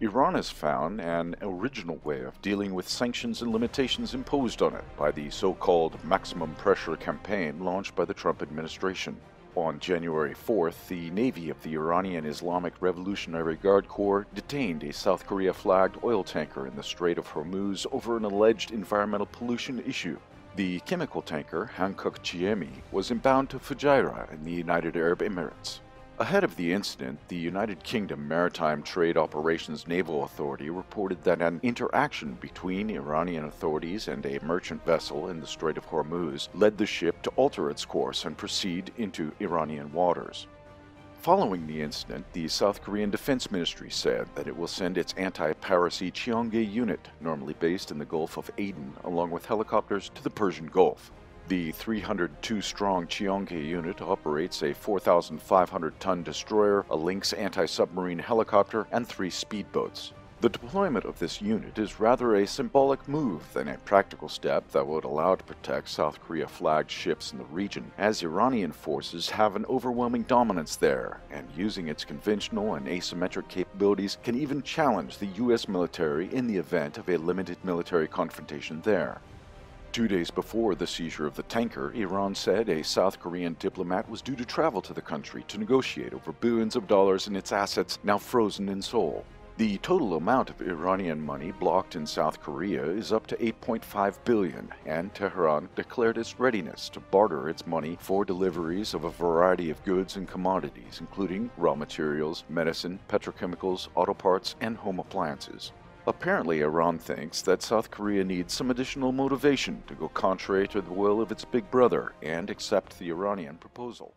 Iran has found an original way of dealing with sanctions and limitations imposed on it by the so called maximum pressure campaign launched by the Trump administration. On January 4th, the Navy of the Iranian Islamic Revolutionary Guard Corps detained a South Korea flagged oil tanker in the Strait of Hormuz over an alleged environmental pollution issue. The chemical tanker Hankuk Chemi was inbound to Fujairah in the United Arab Emirates. Ahead of the incident, the United Kingdom Maritime Trade Operations Naval Authority reported that an interaction between Iranian authorities and a merchant vessel in the Strait of Hormuz led the ship to alter its course and proceed into Iranian waters. Following the incident, the South Korean Defense Ministry said that it will send its anti-piracy Cheonghae unit, normally based in the Gulf of Aden, along with helicopters to the Persian Gulf. The 302 strong Cheonghae unit operates a 4,500 ton destroyer, a Lynx anti submarine helicopter, and three speedboats. The deployment of this unit is rather a symbolic move than a practical step that would allow to protect South Korea flagged ships in the region, as Iranian forces have an overwhelming dominance there, and using its conventional and asymmetric capabilities can even challenge the U.S. military in the event of a limited military confrontation there. Two days before the seizure of the tanker, Iran said a South Korean diplomat was due to travel to the country to negotiate over billions of dollars in its assets now frozen in Seoul. The total amount of Iranian money blocked in South Korea is up to 8.5 billion, and Tehran declared its readiness to barter its money for deliveries of a variety of goods and commodities, including raw materials, medicine, petrochemicals, auto parts, and home appliances. Apparently, Iran thinks that South Korea needs some additional motivation to go contrary to the will of its big brother and accept the Iranian proposal.